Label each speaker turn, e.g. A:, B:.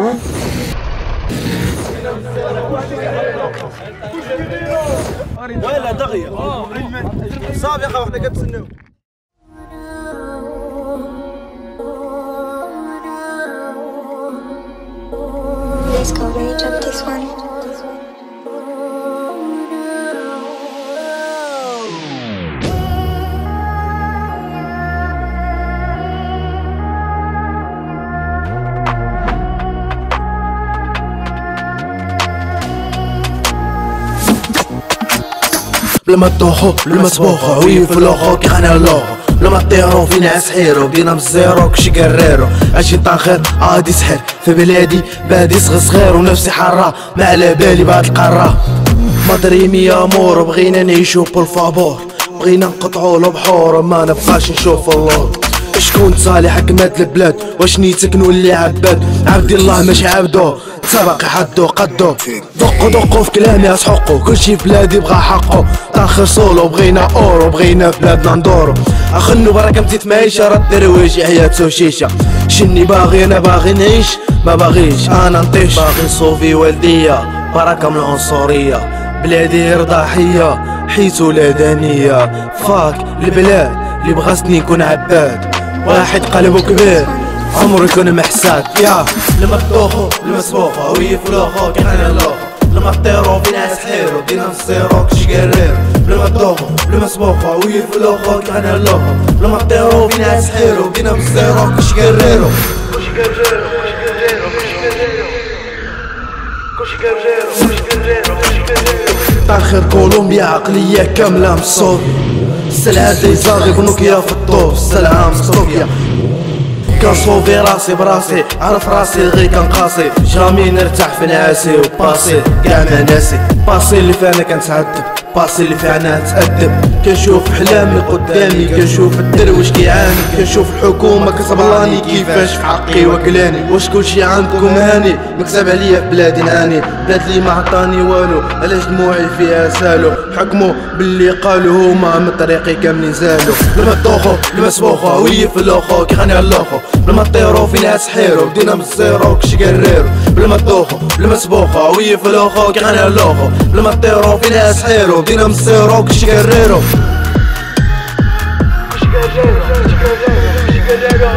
A: ها
B: ولا دغيا صافي سابقه وحنا كنتسناو
C: بلا ما تطوحو بلا ما تبوخو وي في الاخو كي غنى اللوغو بلا ما طيرو فينا سحيرو بدينا من الزيرو كشي كريرو عايشين طاخير عادي سحر في بلادي بادي صغير صغير ونفسي حرة ما على بالي بهاد القارة مدريمي امور بغينا نعيشو بالفابور بغينا نقطعو البحور ما نبقاش نشوف اللور شكون صالح حكم هاد البلاد؟ واش نيتك نولي عباد؟ عبد الله ماشي عبدو سبق حدو قدو. دقو دقو في كلامي اسحقو كلشي بلادي بغا حقو. طاخر سولو بغينا أورو بغينا بلادنا ندورو اخنو بركة مزيت معيشة راه الدرويش حياته شيشة شني باغي أنا باغي نعيش ما باغيش أنا نطيش. باغي نصوفي والدية بركة من العنصرية. بلادي ضحية حيت ولادانية فاك البلاد اللي بغاستني نكون عباد. واحد قلبه كبير عمرو يكون محساد يا لما تدوخو لما سبوخو وي فلوخو غنى اللوخو لما طيرو في ناس حيرو بدينا نصيرو كشي قريرو لما تدوخو لما سبوخو وي فلوخو غنى اللوخو لما طيرو في ناس حيرو بدينا نصيرو كشي قريرو تاخر كولومبيا عقلية كاملة مصوب. السلعة ديزاغي بنوكيا في الطوف السلعة مصطوفيا كنصوفي راسي براسي عرف راسي غير كنقاسي جامي نرتاح في نعاسي وباسي كاع ما ناسي. باسي اللي فينا كنتعذب باسي اللي فينا نتأدب كنشوف حلامي قدامي كنشوف الدرويش كيعاني. كنشوف الحكومة كتبلاني كيفاش في حقي وكلاني. واش كلشي عندكم هاني؟ مكتب عليا في بلادي نعاني بلاد اللي ما عطاني والو علاش دموعي فيها سالو؟ حكموا باللي قالوا هما من طريقي كاملين زالو لما طوخو لما سبوخو وي في الاخو كي غني اللوخو بلا ما طيرو في ناس حيرو بدينا من الزيرو كشي قريرو بلا ما طوخو بلا ما سبوخو وي في الاخو كي غني اللوخو بلا ما طيرو في ناس حيرو guerrero Dina msero kishi guerrero Kishi guerrero, kishi guerrero, kishi guerrero